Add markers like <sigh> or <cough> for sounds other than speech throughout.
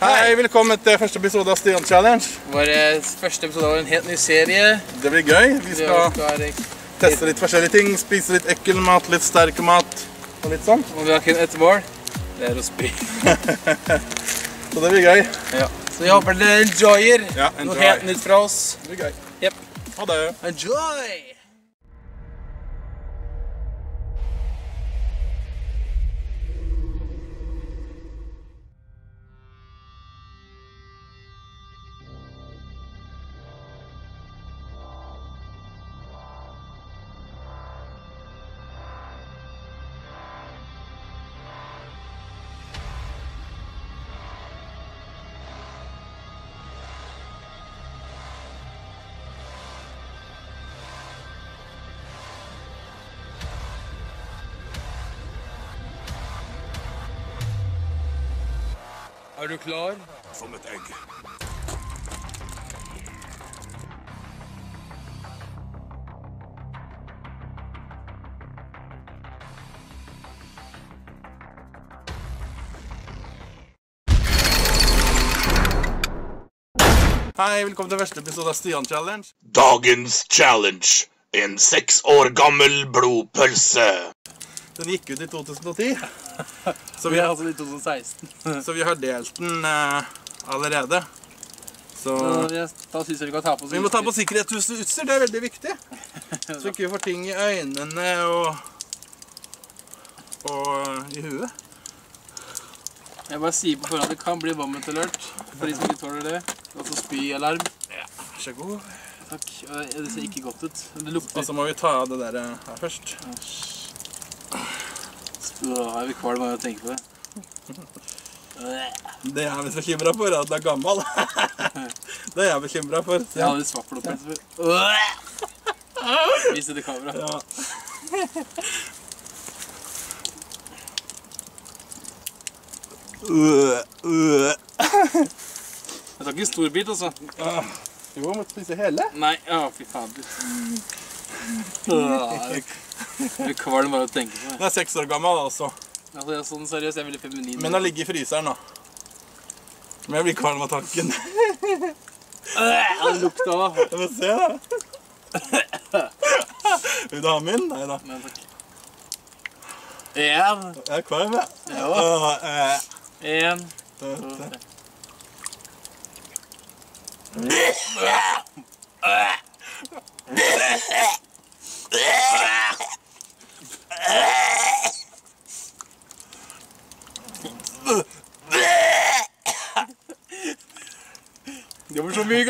Hei, velkommen til første episode av Stian Challenge. Vår eh, første episode av en helt ny serie. Det blir gøy. Vi skal teste litt forskjellige ting. Spise litt ekkel mat, litt sterk mat og litt sånn. og vi har kun ett mål. Det er å spy. <laughs> Så det blir gøy. Ja. Så vi håper dere enjoyer Ja, noe helt nytt fra oss. Det blir gøy. Yep. Ha det. Enjoy! Er du klar? Som et egg. Hei, velkommen til første episode av Stian Challenge. Dagens challenge. En seks år gammel blodpølse. Den gikk ut i 2010, så Vi vi, er altså i 2016. så vi har delt den eh, allerede. Så Så Da syns jeg vi kan ta på oss vi må ta på sikkerhetsutstyr, det er veldig viktig. Så ikke vi får ting i øynene og, og i huet. Jeg bare sier på forhånd at det kan bli vomit alert for de som ikke tåler det. Altså spyalarm. Vær så god. Takk. Det ser ikke godt ut. Det Og så må vi ta av det der eh, her først. Åh, er vi kvalm av å tenke på det. Det jeg er mest bekymra for, er at den er gammel. Det er jeg bekymra <laughs> for. Jeg hadde svakblodpress <laughs> før. Vis det til kamera. Ja. Jeg tar ikke en stor bit, altså. Jo, må spise hele. Nei, å fy faen. <laughs> <laughs> Blir kvalm bare å tenke på det. Den er seks år gammel, altså. Altså, jeg er sånn seriøst, jeg er veldig feminin. Men den ligger i fryseren, da. Men jeg blir kvalm av tanken. Den lukta da. <laughs> Må se, da. <laughs> Vil du ha min? Nei da. Men takk. Én. Jeg er kvalm, jeg. Ja. Åh, eh, to, tre. Det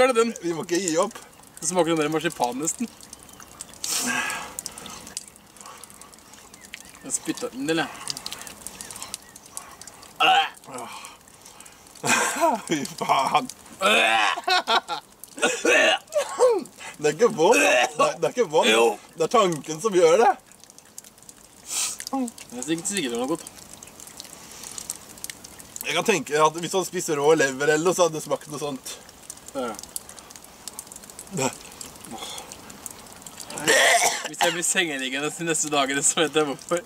så den. Vi må ikke gi opp. Det smaker den der marsipan nesten. Jeg spytta den, eller? Fy faen. <laughs> Det er ikke vondt. Det er, ikke vondt. Det er tanken som gjør det. Jeg er sikkert sikker det var godt. Jeg kan tenke at Hvis han spiser rå lever, eller noe, så hadde det smakt noe sånt. Ja. Hvis jeg blir sengeliggende de neste dagene, så vet jeg hvorfor.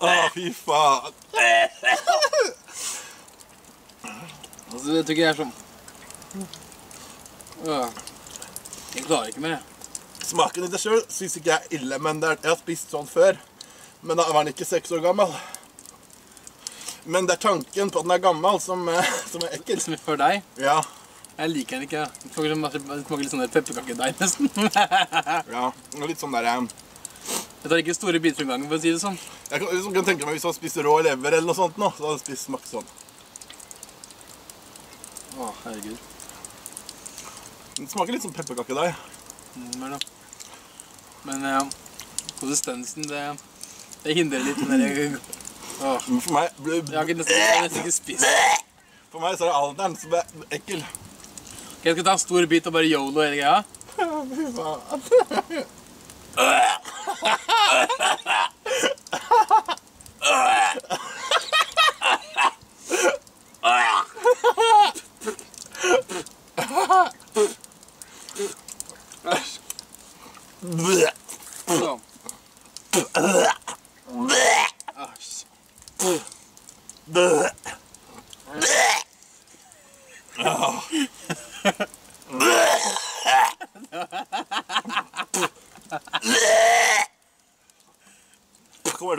Å, fy faen. Altså, det tykker jeg er sånn Jeg klarer ikke mer. Smaken i det sjøl syns ikke jeg er ille, men er, jeg har spist sånn før. Men da var den ikke seks år gammel. Men det er tanken på at den er gammel, som, eh, <laughs> som er ekkel. Som for deg. Ja. Jeg liker den ikke. Det smaker, litt sånn pepperkakedeig, nesten. <laughs> ja. Litt sånn der eh, Jeg tar ikke store biter om gangen, for å si det sånn. Jeg kan, liksom kan tenke meg Hvis man spiser rå lever, eller noe sånt, nå, så hadde jeg spist smakt sånn. Å, herregud. Den smaker litt som pepperkakedeig. Mm, men ja, konsistensen, det, det hindrer litt den Men for meg, ble- Jeg har nesten, ikke spist. for meg så er det alderen som er ekkel. Ok, jeg skal ta en stor bit og bare yolo hele greia. Fy faen.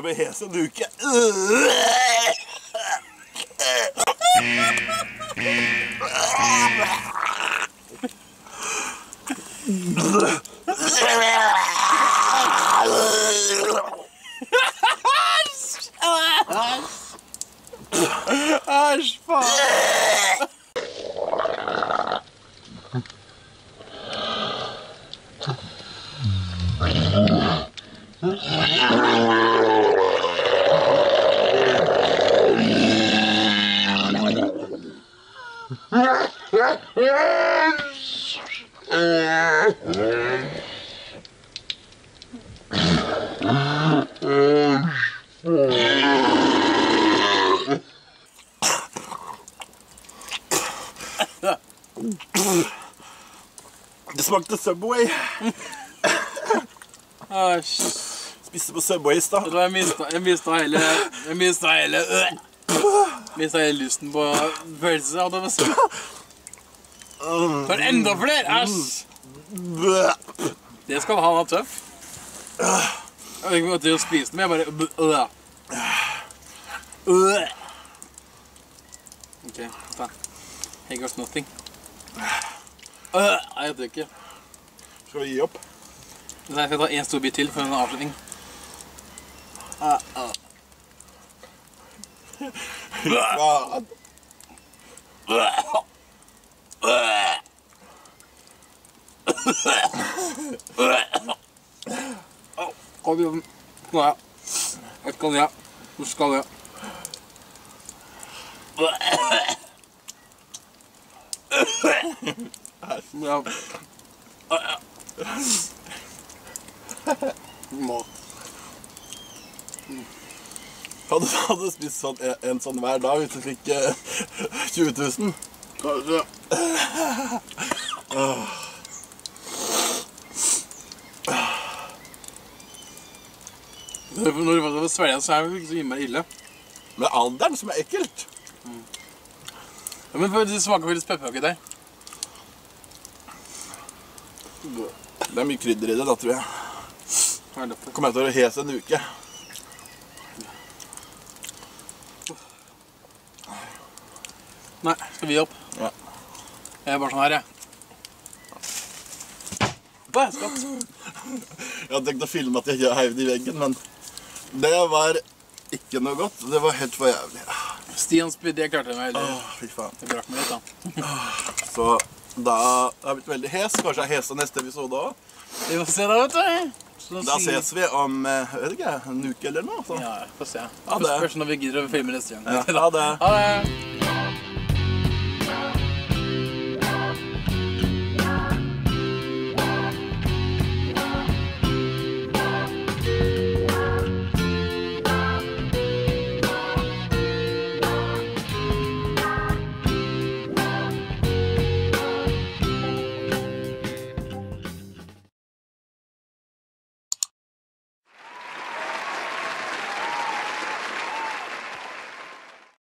Bli hes en uke. Æsj, faen. Det smakte Subway. <laughs> Spiste på Subway i stad. Vet jeg mista, jeg mista hele Jeg mista hele øh. Mista hele lysten på pølse. Hadde jeg. For enda flere! Æsj! Det skal han ha tøff. Jeg vet ikke om jeg til å spise den, men jeg bare øh. Øh. OK, ta. Hey, goes nothing. Uh, jeg tror ikke. Skal vi gi opp? Så jeg skal ta en stor bit til for en avslutning. Ah, ah. Kom igjen. Nå er jeg. Jeg skal ned. Du skal ned. Ja. Må. Hadde du hadde spist sånn, en, en sånn hver dag hvis du fikk eh, <laughs> 20 000? Kanskje. Når når du faktisk svelger, så er det ikke så innmari ille. Med alderen som er ekkelt. Ja, men det smaker faktisk pepperkaker deg. Det er mye krydder i det, da, tror jeg. Er? Kommer jeg til å være hes en uke. Nei, skal vi opp? Ja. Jeg er bare sånn her, jeg. Hva er skatt? Jeg hadde tenkt å filme at jeg heiv det i veggen, men det var ikke noe godt. Det var helt for jævlig. Stian spydde, jeg klarte meg. Eller, Åh, fy faen. Det brakk meg litt, da. Så da har jeg blitt veldig hes. Kanskje jeg heser neste episode òg. Vi får se da, vet du. Så Da ses vi om eh, vet ikke, en uke eller noe. Så. Ja, vi får se. Spørs når vi gidder å filme neste gang. Ja, ha det. Ha det.